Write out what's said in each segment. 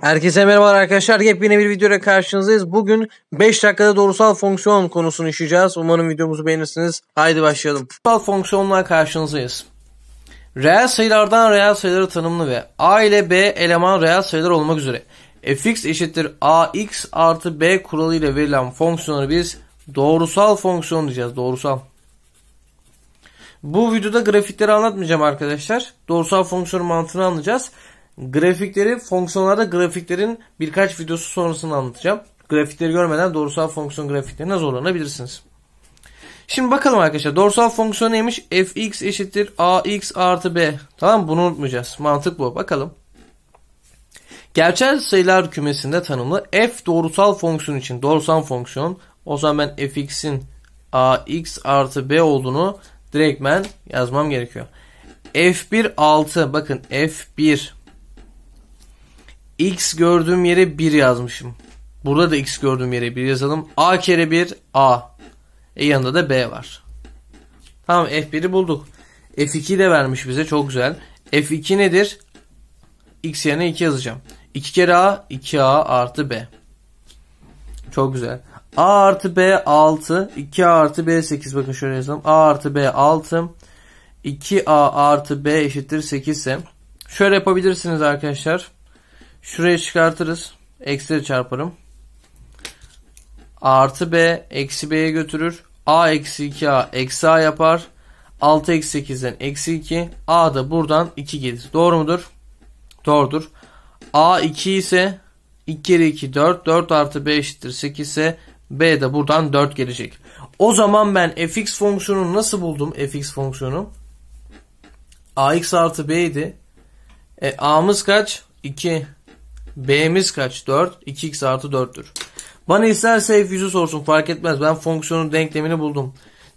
Herkese merhaba arkadaşlar. Yepyeni bir videoyla karşınızdayız. Bugün 5 dakikada doğrusal fonksiyon konusunu işleyeceğiz. Umarım videomuzu beğenirsiniz. Haydi başlayalım. Doğrusal fonksiyonla karşınızdayız. Reel sayılardan reel sayıları tanımlı ve a ile b eleman reel sayılar olmak üzere fx eşittir ax artı b kuralı ile verilen fonksiyonları biz doğrusal fonksiyon diyeceğiz. Doğrusal. Bu videoda grafikleri anlatmayacağım arkadaşlar. Doğrusal fonksiyon mantığını anlayacağız. Grafikleri, fonksiyonlarda grafiklerin birkaç videosu sonrasını anlatacağım. Grafikleri görmeden doğrusal fonksiyon grafiklerine zorlanabilirsiniz. Şimdi bakalım arkadaşlar. Doğrusal fonksiyon neymiş? fx eşittir ax artı b. Tamam bunu unutmayacağız. Mantık bu. Bakalım. Gerçel sayılar kümesinde tanımlı f doğrusal fonksiyon için doğrusal fonksiyon. O zaman ben fx'in ax artı b olduğunu direktmen yazmam gerekiyor. f1 6 bakın f1 x gördüğüm yere 1 yazmışım. Burada da x gördüğüm yere 1 yazalım. a kere 1 a. E yanında da b var. Tamam f1'i bulduk. f2 de vermiş bize çok güzel. f2 nedir? x yerine 2 yazacağım. 2 kere a 2a artı b. Çok güzel. a artı b 6. 2a artı b 8. Bakın şöyle yazalım. a artı b 6. 2a artı b eşittir 8 ise şöyle yapabilirsiniz arkadaşlar. Şuraya çıkartırız. Eksileri çarparım. A artı B eksi B'ye götürür. A eksi 2A eksi A yapar. 6 eksi 8'den eksi 2. A da buradan 2 gelir. Doğru mudur? Doğrudur. A 2 ise 2 kere 2 4. 4 artı B eşittir 8 ise B de buradan 4 gelecek. O zaman ben fx fonksiyonunu nasıl buldum? fx fonksiyonu. ax artı b idi. E, a'mız kaç? 2. B'miz kaç? 4. 2x artı 4'tür. Bana isterse f100'ü sorsun fark etmez. Ben fonksiyonun denklemini buldum.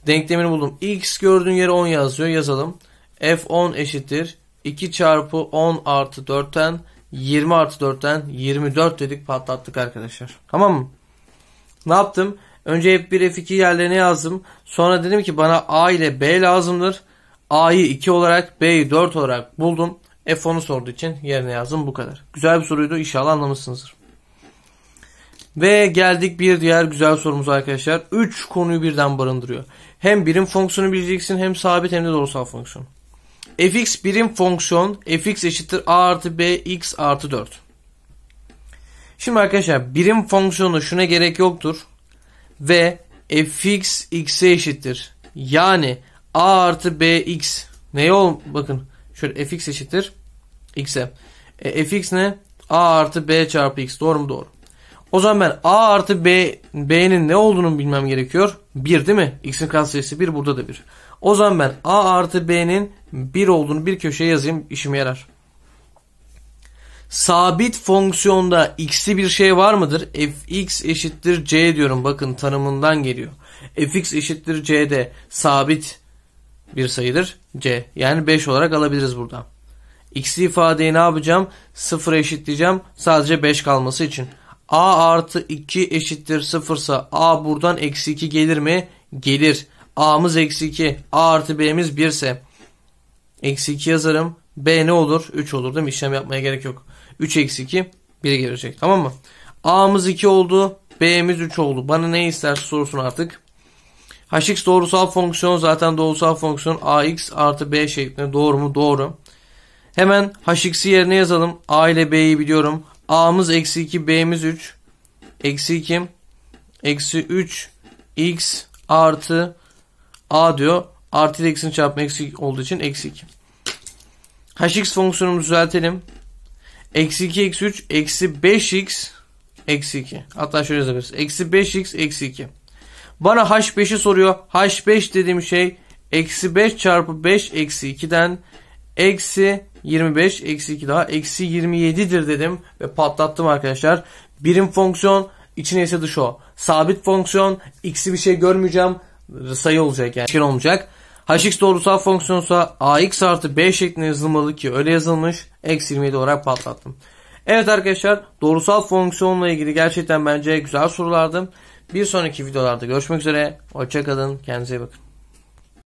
Denklemini buldum. x gördüğün yere 10 yazıyor. Yazalım. f10 eşittir. 2 çarpı 10 artı 4'ten 20 artı 4'ten 24 dedik patlattık arkadaşlar. Tamam mı? Ne yaptım? Önce f1 f2 yerlerine yazdım. Sonra dedim ki bana a ile b lazımdır. a'yı 2 olarak b'yi 4 olarak buldum. F10'u sorduğu için yerine yazdım bu kadar. Güzel bir soruydu inşallah anlamışsınızdır. Ve geldik bir diğer güzel sorumuz arkadaşlar. 3 konuyu birden barındırıyor. Hem birim fonksiyonu bileceksin hem sabit hem de doğrusal fonksiyon. fx birim fonksiyon fx eşittir a artı b x artı 4. Şimdi arkadaşlar birim fonksiyonu şuna gerek yoktur. Ve fx x'e eşittir. Yani a artı b x. Ne ol bakın şöyle fx eşittir x'e. E, fx ne? a artı b çarpı x. Doğru mu? Doğru. O zaman ben a artı b b'nin ne olduğunu bilmem gerekiyor. 1 değil mi? x'in katsayısı 1 burada da 1. O zaman ben a artı b'nin 1 olduğunu bir köşeye yazayım işime yarar. Sabit fonksiyonda x'li bir şey var mıdır? fx eşittir c diyorum. Bakın tanımından geliyor. fx eşittir c'de sabit bir sayıdır c. Yani 5 olarak alabiliriz burada. X'li ifadeyi ne yapacağım? 0'a eşitleyeceğim. Sadece 5 kalması için. A artı 2 eşittir 0 ise A buradan eksi 2 gelir mi? Gelir. A'mız eksi 2. A artı B'miz 1 ise eksi 2 yazarım. B ne olur? 3 olur değil mi? İşlem yapmaya gerek yok. 3 eksi 2 1 gelecek. Tamam mı? A'mız 2 oldu. B'miz 3 oldu. Bana ne isterse sorsun artık. Hx doğrusal fonksiyon zaten doğrusal fonksiyon ax artı b şeklinde doğru mu? Doğru. Hemen hx'i yerine yazalım. A ile b'yi biliyorum. A'mız eksi 2, b'miz 3. Eksi 2, eksi 3, x artı a diyor. Artı ile x'in çarpımı eksi olduğu için eksi 2. hx fonksiyonumuzu düzeltelim. Eksi 2, eksi 3, eksi 5x, eksi 2. Hatta şöyle yazabiliriz. Eksi 5x, eksi 2. Bana h5'i soruyor. h5 dediğim şey eksi 5 çarpı 5 eksi 2'den eksi 25 eksi 2 daha eksi 27'dir dedim ve patlattım arkadaşlar. Birim fonksiyon içine ise dışı o. Sabit fonksiyon x'i bir şey görmeyeceğim sayı olacak yani şey olmayacak. hx doğrusal fonksiyonsa ax artı b şeklinde yazılmalı ki öyle yazılmış. Eksi 27 olarak patlattım. Evet arkadaşlar doğrusal fonksiyonla ilgili gerçekten bence güzel sorulardı. Bir sonraki videolarda görüşmek üzere. Hoşçakalın. Kendinize iyi bakın.